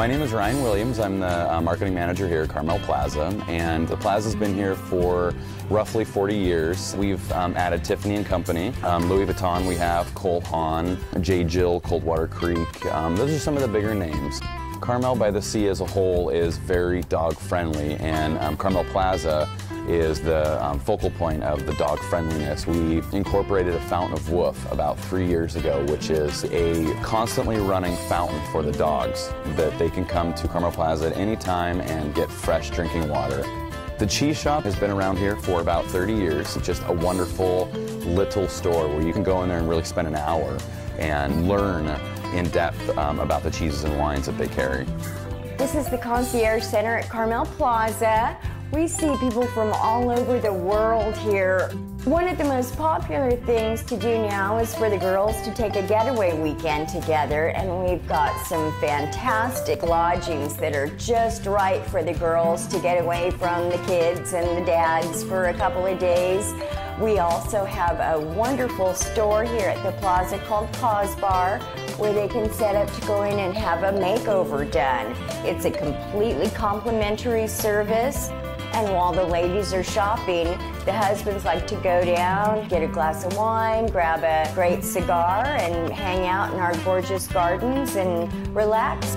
My name is Ryan Williams. I'm the uh, marketing manager here at Carmel Plaza, and the plaza's been here for roughly 40 years. We've um, added Tiffany and Company, um, Louis Vuitton. We have Cole Haan, J. Jill, Coldwater Creek. Um, those are some of the bigger names. Carmel by the Sea as a whole is very dog friendly, and um, Carmel Plaza is the um, focal point of the dog friendliness. We incorporated a fountain of woof about three years ago, which is a constantly running fountain for the dogs that they can come to Carmel Plaza at any time and get fresh drinking water. The cheese shop has been around here for about 30 years. It's just a wonderful little store where you can go in there and really spend an hour and learn in depth um, about the cheeses and wines that they carry. This is the Concierge Center at Carmel Plaza. We see people from all over the world here. One of the most popular things to do now is for the girls to take a getaway weekend together, and we've got some fantastic lodgings that are just right for the girls to get away from the kids and the dads for a couple of days. We also have a wonderful store here at the plaza called Cos Bar where they can set up to go in and have a makeover done. It's a completely complimentary service. And while the ladies are shopping, the husbands like to go down, get a glass of wine, grab a great cigar, and hang out in our gorgeous gardens and relax.